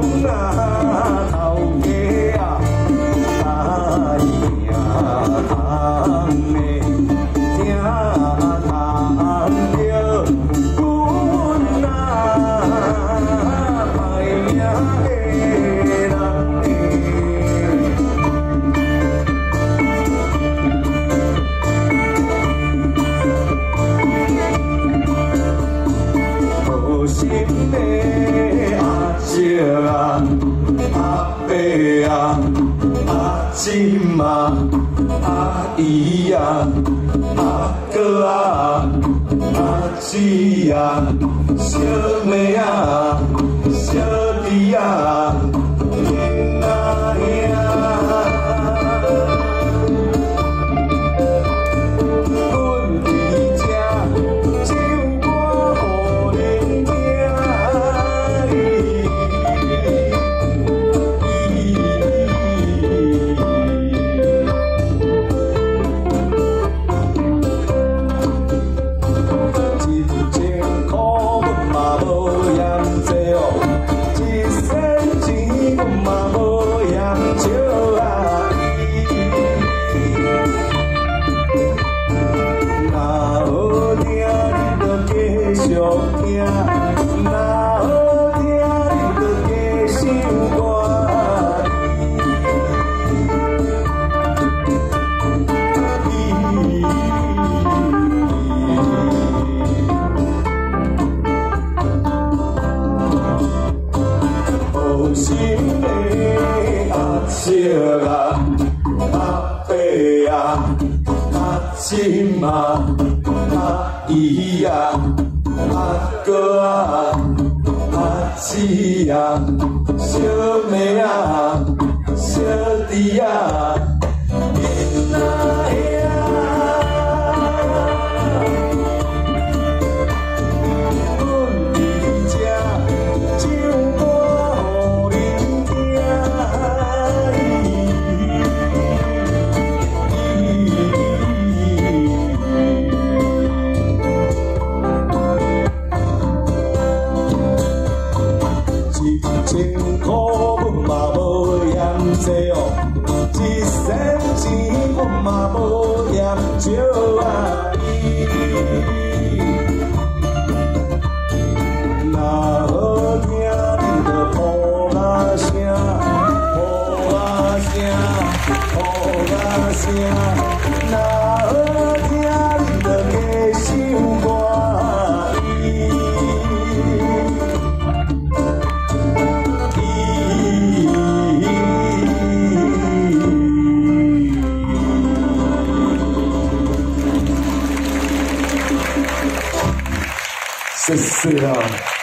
up now. 阿伯啊阿金啊阿姨啊阿哥啊阿姐啊小妹啊小弟啊痛，若听，就。好心的阿叔啊，阿伯啊，啊，啊。阿哥啊阿姐啊小妹啊小弟啊。千苦阮嘛无嫌多，一仙钱阮嘛无嫌少啊！若好听你就雨啊声，呼啊声，雨啊声。Você será.